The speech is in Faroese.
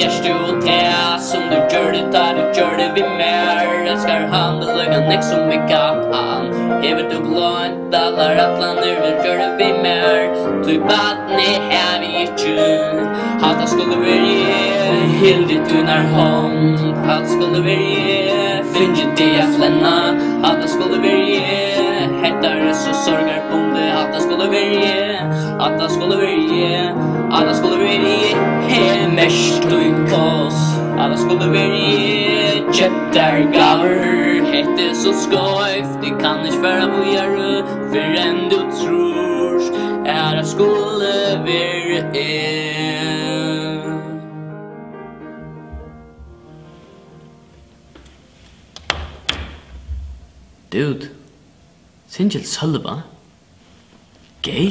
Gjerst du det som du gjør det der du gjør det vi mer. Elskar han, det løgger nek som vi kan han. Hever du blån, dalar atlander Du gjør det vi mer. Du baden i hev i tjur Hata skulle virje, hildi du nær hånd Hata skulle virje, finnje det jeg flenna Hata skulle virje, hettar så sorgar bonde. Hata skulle virje at det skulle være at det skulle være he mest du kos at det skulle være kjøpt der gaver hette så skøyf du kan ikke være på gjøre for enn du tror at det skulle verje Dude, Singel Sølva? Gay?